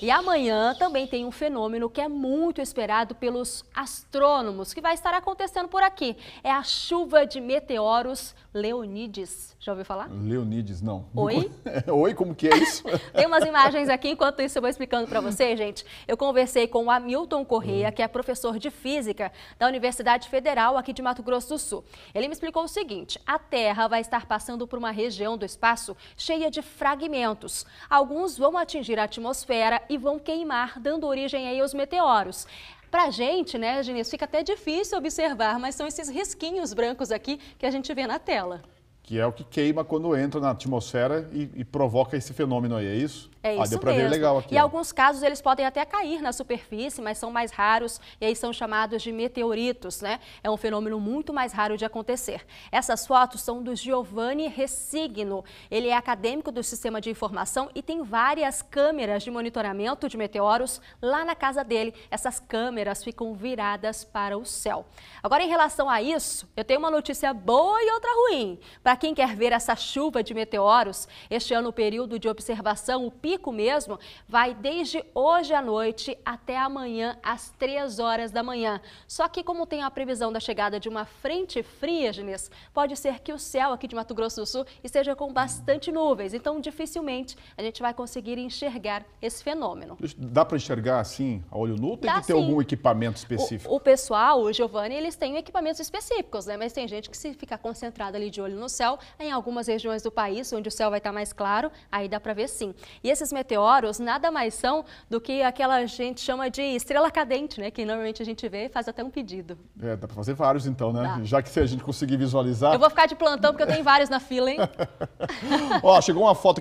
E amanhã também tem um fenômeno que é muito esperado pelos astrônomos, que vai estar acontecendo por aqui. É a chuva de meteoros Leonides. Já ouviu falar? Leonides, não. Oi? Oi, como que é isso? tem umas imagens aqui, enquanto isso eu vou explicando para você, gente. Eu conversei com o Hamilton Correia, que é professor de Física da Universidade Federal aqui de Mato Grosso do Sul. Ele me explicou o seguinte, a Terra vai estar passando por uma região do espaço cheia de fragmentos. Alguns vão atingir a atmosfera e vão queimar, dando origem aí aos meteoros. Pra gente, né, Genias, fica até difícil observar, mas são esses risquinhos brancos aqui que a gente vê na tela que é o que queima quando entra na atmosfera e, e provoca esse fenômeno aí, é isso? É isso ah, deu pra mesmo. ver legal aqui. Em alguns casos eles podem até cair na superfície, mas são mais raros e aí são chamados de meteoritos, né? É um fenômeno muito mais raro de acontecer. Essas fotos são do Giovanni Ressigno. Ele é acadêmico do Sistema de Informação e tem várias câmeras de monitoramento de meteoros lá na casa dele. Essas câmeras ficam viradas para o céu. Agora, em relação a isso, eu tenho uma notícia boa e outra ruim. Para para quem quer ver essa chuva de meteoros, este ano o período de observação, o pico mesmo, vai desde hoje à noite até amanhã às 3 horas da manhã. Só que como tem a previsão da chegada de uma frente fria, Ginês, pode ser que o céu aqui de Mato Grosso do Sul esteja com bastante nuvens, então dificilmente a gente vai conseguir enxergar esse fenômeno. Dá para enxergar assim, a olho nu? Tem Dá, que ter sim. algum equipamento específico? O, o pessoal, o Giovanni, eles têm equipamentos específicos, né? Mas tem gente que se fica concentrada ali de olho no céu, em algumas regiões do país, onde o céu vai estar mais claro, aí dá para ver sim. E esses meteoros nada mais são do que aquela gente chama de estrela cadente, né? Que normalmente a gente vê e faz até um pedido. É, dá para fazer vários então, né? Dá. Já que se a gente conseguir visualizar... Eu vou ficar de plantão porque eu tenho vários na fila, hein? Ó, chegou uma foto aqui